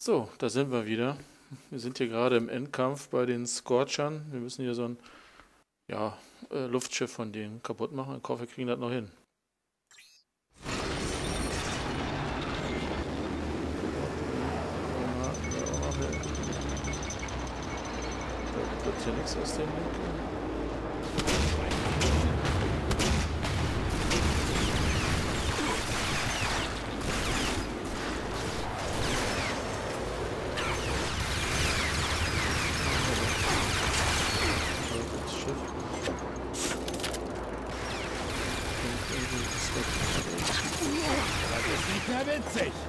So, da sind wir wieder. Wir sind hier gerade im Endkampf bei den Scorchern. Wir müssen hier so ein ja, äh, Luftschiff von denen kaputt machen. Ich hoffe, wir kriegen das noch hin. Wird hier nichts aus dem Winkel. 20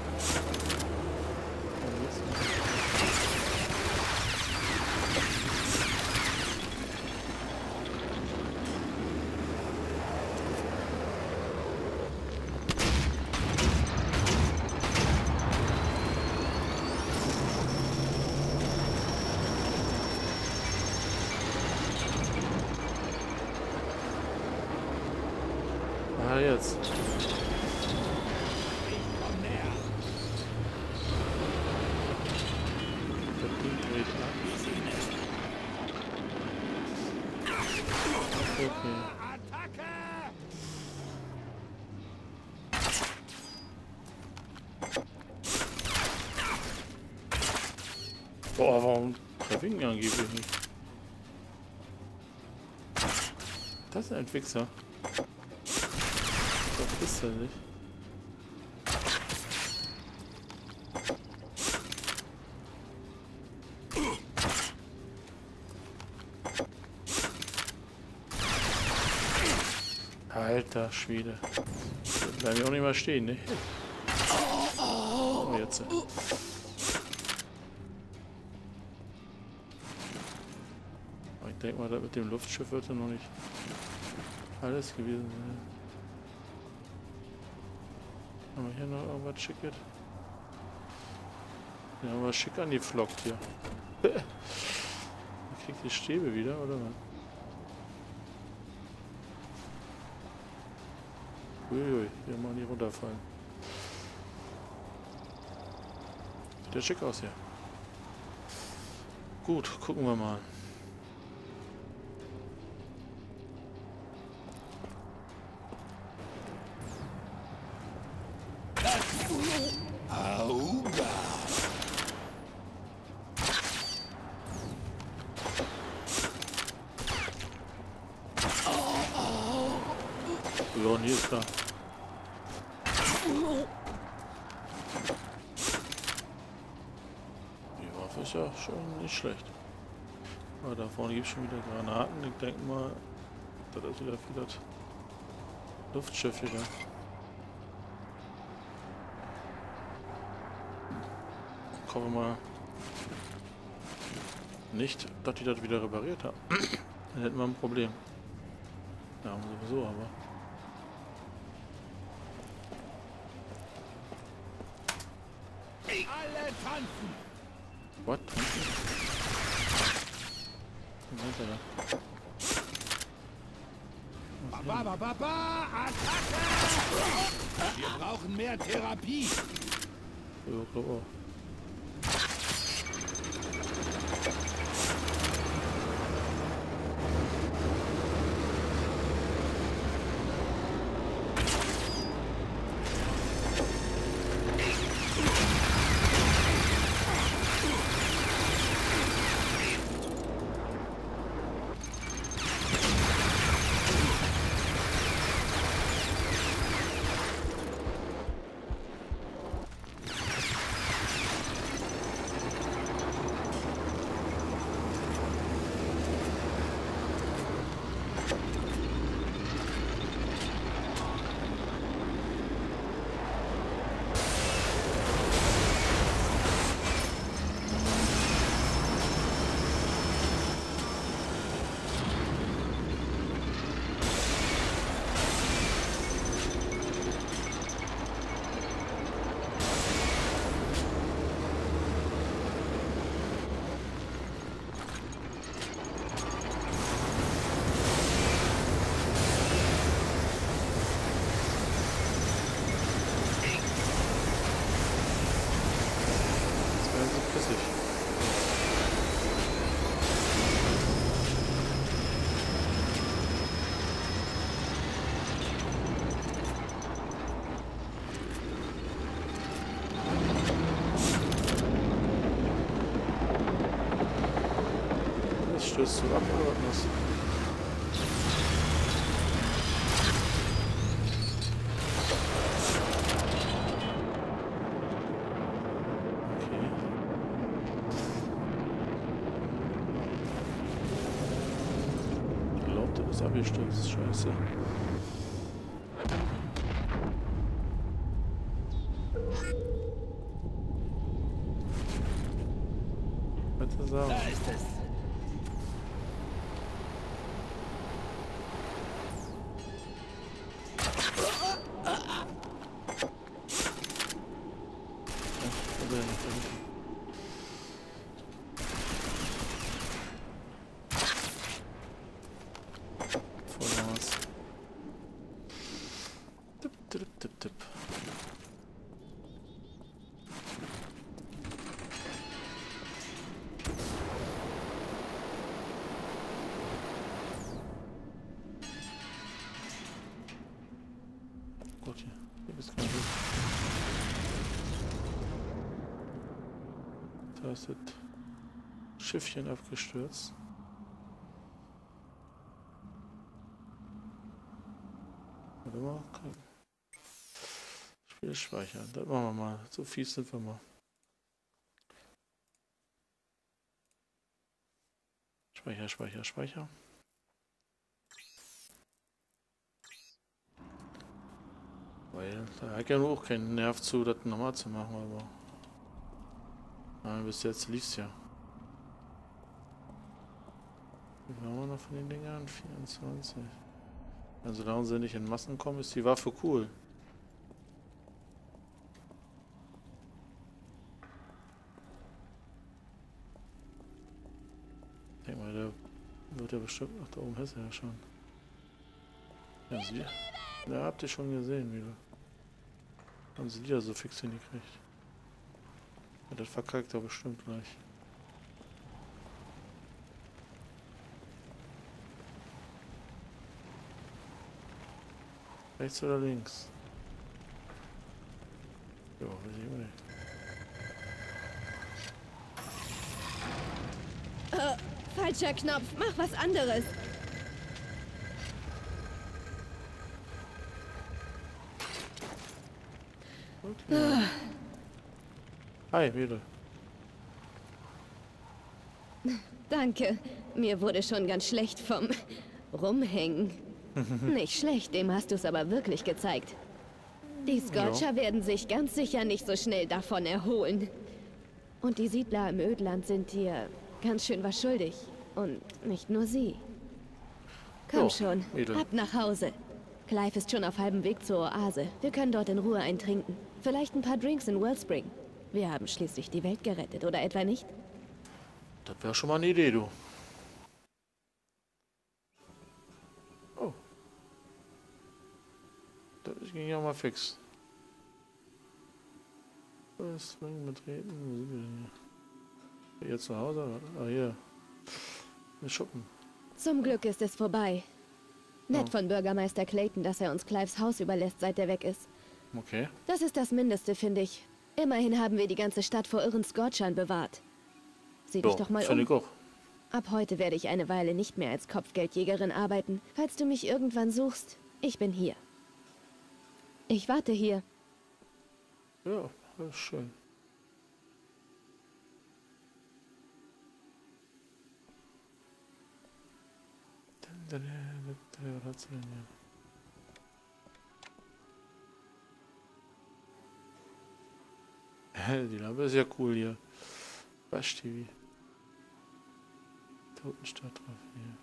Okay. Boah, warum treffe ich ihn angeblich nicht? Das ist ein Entwickler. Das ist er nicht. Alter Schwede. Da bleiben wir auch nicht mal stehen, ne? Oh, jetzt. Aber ich denke mal, das mit dem Luftschiff wird ja noch nicht alles gewesen sein. Haben wir hier noch irgendwas Schickes? Ja, aber schick angeflockt hier. Kriegt die Stäbe wieder, oder was? Uiui, hier mal nicht runterfallen. Sieht ja schick aus hier. Gut, gucken wir mal. Auga! Ja, und hier ist da. Die Waffe ist ja schon nicht schlecht. Aber da vorne gibt es schon wieder Granaten. Ich denke mal, das ist wieder für das Luftschiff wieder. Ich hoffe mal nicht, dass die das wieder repariert haben. Dann hätten wir ein Problem. Ja, sowieso, aber. Alle tanzen! What? Sind wir da? Ba, ba, ba, ba, Attacke! Wir brauchen mehr Therapie. Ja, glaub Stürzt du ab oder was? Okay. Ich glaube, du bist abgestürzt. Scheiße. Da ist das Schiffchen abgestürzt. Warte mal. Spiel speichern. Das machen wir mal. So fies sind wir mal. Speicher, Speicher, Speicher. Weil da hat ja auch keinen Nerv zu, das nochmal zu machen, aber. Nein, bis jetzt lief's ja. Wie viel haben wir noch von den Dingern? 24. Also da sie nicht in Massen kommen, ist die Waffe cool. Ich denke mal, der wird ja bestimmt. Ach, da oben ist er ja schon. Ja, sie. Ja, habt ihr schon gesehen, wie du. Haben sie wieder so fix hingekriegt. Ja, das verkackt er bestimmt gleich. Rechts oder links? Jo, weiß ich nicht. Falscher Knopf, mach was anderes. Okay. Hi, Mädel. Danke. Mir wurde schon ganz schlecht vom Rumhängen. nicht schlecht, dem hast du es aber wirklich gezeigt. Die Scorcher werden sich ganz sicher nicht so schnell davon erholen. Und die Siedler im Ödland sind dir ganz schön was schuldig. Und nicht nur sie. Komm Jo, schon, Mädel. ab nach Hause. Clive ist schon auf halbem Weg zur Oase. Wir können dort in Ruhe eintrinken. Vielleicht ein paar Drinks in Wellspring. Wir haben schließlich die Welt gerettet, oder etwa nicht? Das wäre schon mal eine Idee, du. Oh. Das ging ja mal fix. Was Ring betreten? Hier? Hier zu Hause? Ah, hier. Wir Schuppen. Zum Glück ist es vorbei. Nett Ja. von Bürgermeister Clayton, dass er uns Clives Haus überlässt, seit er weg ist. Okay. Das ist das Mindeste, finde ich. Immerhin haben wir die ganze Stadt vor irren Scorchern bewahrt. Sieh dich doch mal um. auch. Ab heute werde ich eine Weile nicht mehr als Kopfgeldjägerin arbeiten. Falls du mich irgendwann suchst, ich bin hier. Ich warte hier. Ja, das ist schön. Was hat's denn hier? Hä, Die Lampe ist ja cool hier. Wasch TV. Totenstadt drauf hier.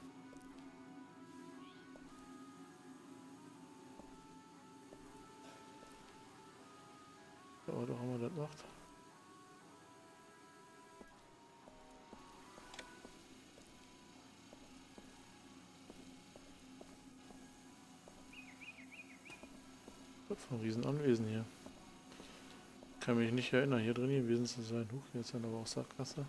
Ja, oder haben wir das gemacht? Was für ein Riesenanwesen hier kann mich nicht erinnern, hier drin gewesen zu sein. Huch, jetzt sind aber auch Sackgasse.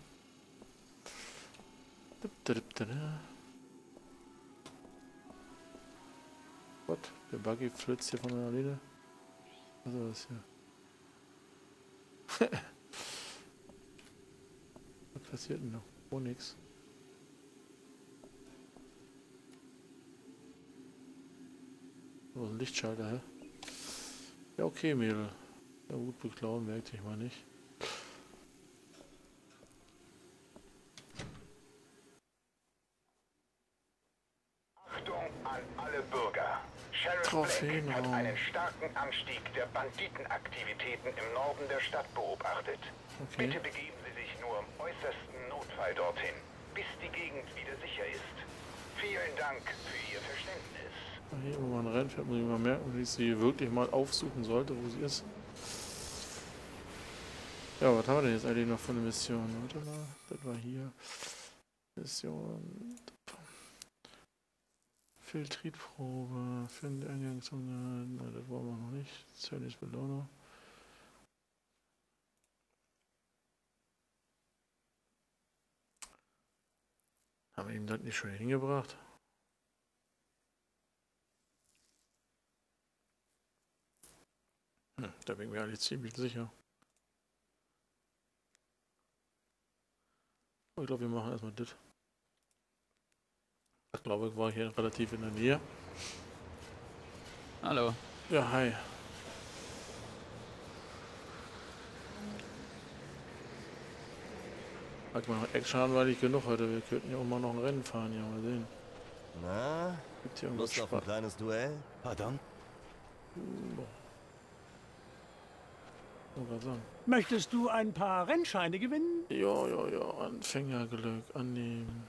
Gott, der Buggy flitzt hier von der Linie. Was ist das hier? Was passiert denn noch? Oh, nix. Oh, ein Lichtschalter, hä? Ja, okay, Mädel. Ja gut, beklauen merkte ich mal nicht. Achtung an alle Bürger. Sheriff Trophäen, hat oh. einen starken Anstieg der Banditenaktivitäten im Norden der Stadt beobachtet. Okay. Bitte begeben Sie sich nur im äußersten Notfall dorthin, bis die Gegend wieder sicher ist. Vielen Dank für Ihr Verständnis. Hier mal ein Rennpferd, muss ich mal merken, wie ich sie wirklich mal aufsuchen sollte, wo sie ist. Ja, was haben wir denn jetzt eigentlich noch für eine Mission? Warte mal, das war hier. Mission. Filtritprobe, finde Eingang zum. Nein, das wollen wir noch nicht. Service Belohnung. Haben wir ihm das nicht schon hingebracht? Hm, da bin ich mir eigentlich ziemlich sicher. Ich glaube, wir machen erstmal das. Ich glaube, ich war hier relativ in der Nähe. Hallo. Ja, hi. Hat mal noch Action nicht genug heute. Wir könnten ja auch mal noch ein Rennen fahren, ja, mal sehen. Na, Gibt hier Lust auf ein kleines Duell? Pardon? Sagen. Möchtest du ein paar Rennscheine gewinnen? Ja, ja, ja, Anfängerglück annehmen.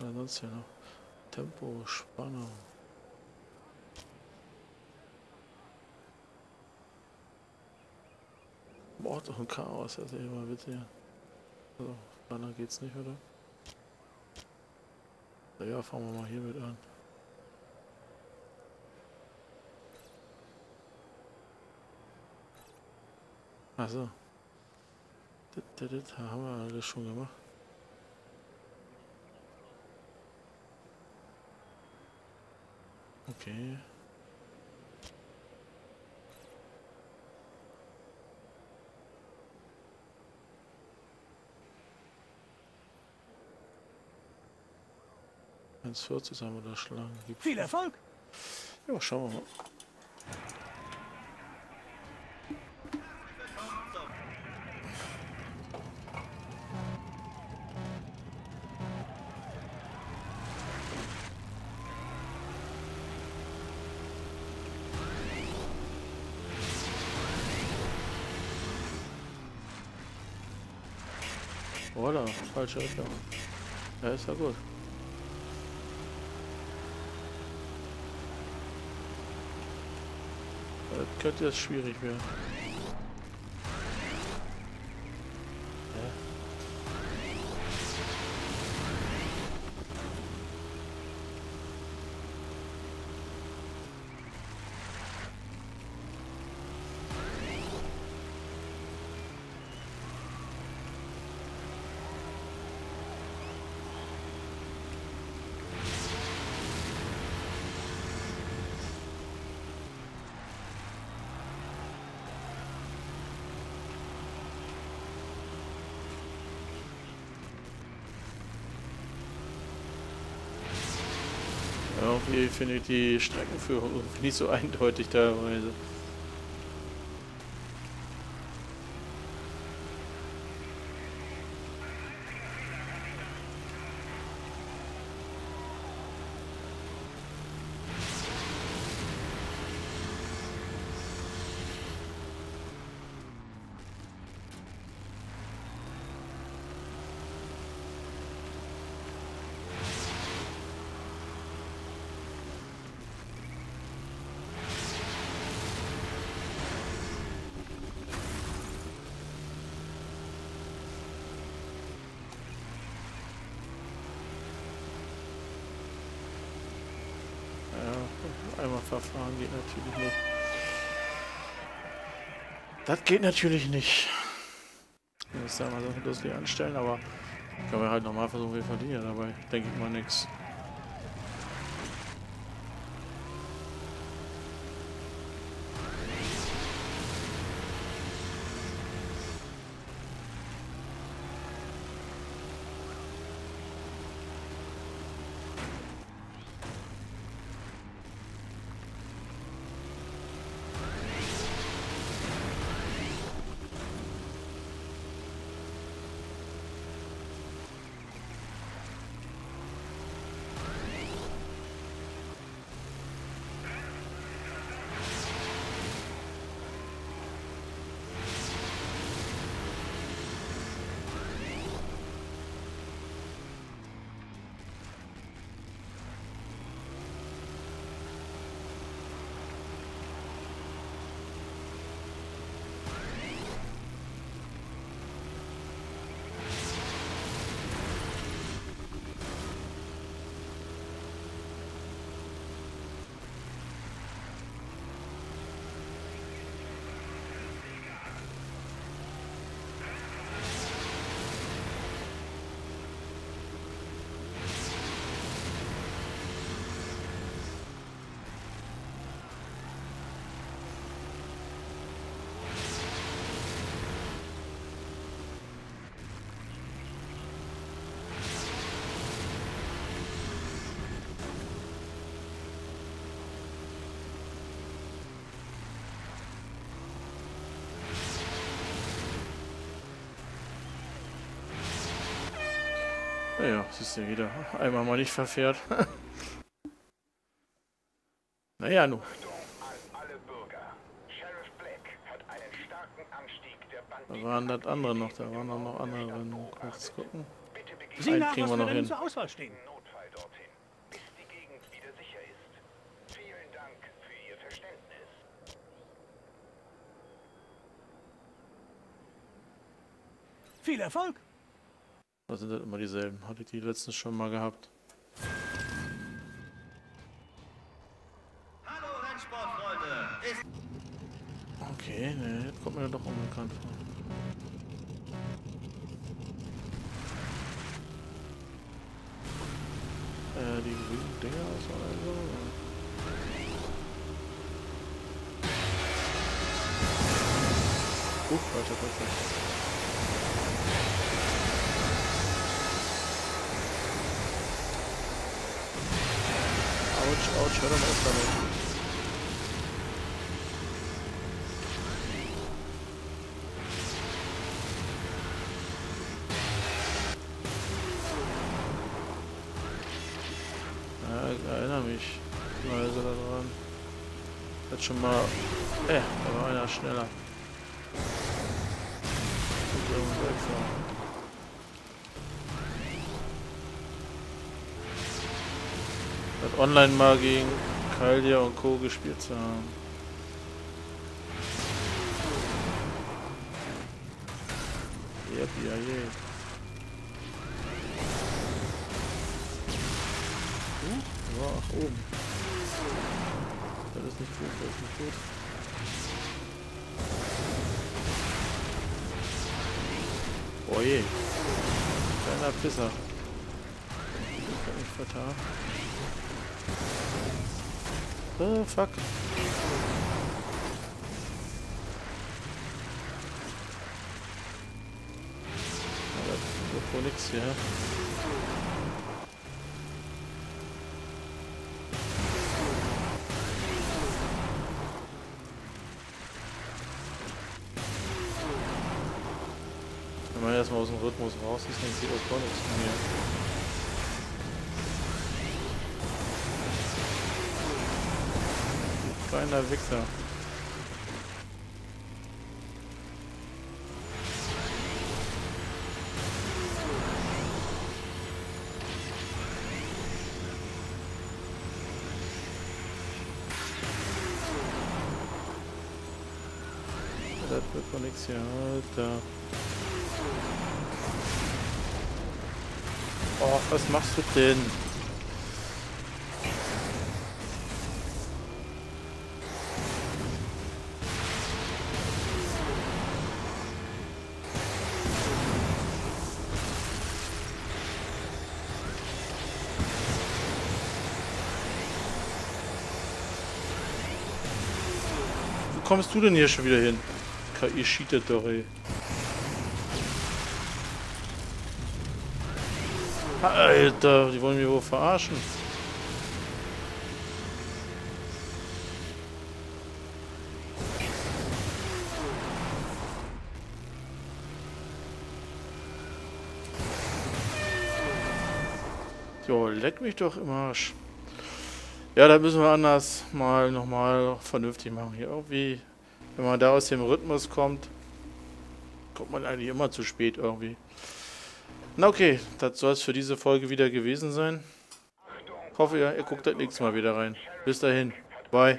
Was sonst hier noch? Tempo, Spannung. Doch ein Chaos, das ist ja immer witzig. Also, Banner geht's nicht, oder? Ja, fangen wir mal hiermit an. Achso. Das, das, das haben wir alles schon gemacht. Okay. Eins 40 haben wir da schlagen. Gibt Viel Erfolg! ja, schauen wir mal. Oder? Falsche Richtung. Ja, ist ja gut. Das könnte jetzt schwierig werden. Irgendwie finde ich die Streckenführung irgendwie nicht so eindeutig teilweise. Ja, einmal verfahren geht natürlich nicht. Das geht natürlich nicht. Ich muss da mal so lustig anstellen, aber können wir halt normal versuchen, wir verlieren dabei. Denke ich mal nichts. Naja, siehst du wieder. Einmal mal nicht verfährt. naja, nu. Achtung an alle Bürger. Sheriff Black hat einen starken Anstieg der Da waren das andere noch. Da waren auch noch andere. Rennen. Kurz gucken. Sieh Einen nach, kriegen was wir noch hin. zur Auswahl stehen. Viel Erfolg. Da sind das immer dieselben. Hatte ich die letztens schon mal gehabt. Hallo Rennsportfreunde! Okay, ne, jetzt kommt mir doch unbekannt vor. Äh, die grünen Dinger aus oder so? oder? Huch, weiter, weiter. Autsch, autsch, hör doch mal auf damit. Schon mal. Äh, da war einer schneller. Gut, online mal gegen Kaldia und Co. gespielt zu haben. Yep, ja, je. Ja, ach, oben. Das ist nicht gut, das ist nicht gut. Oh je. Kleiner Pisser. Ich kann mich vertan. Oh, fuck. Das wohl nix hier. Wenn man erstmal aus dem Rhythmus raus ist, dann sieht auch gar nichts von Kleiner Wichser. Das wird wohl nichts hier, Alter. Oh, was machst du denn? Kommst du denn hier schon wieder hin? KI cheatet doch, ey. Alter, die wollen mich wohl verarschen. Jo, leck mich doch im Arsch. Ja, da müssen wir anders mal nochmal vernünftig machen. Hier irgendwie, wenn man da aus dem Rhythmus kommt, kommt man eigentlich immer zu spät irgendwie. Na okay, das soll es für diese Folge wieder gewesen sein. Hoffe, ihr, ihr guckt das nächste Mal wieder rein. Bis dahin. Bye.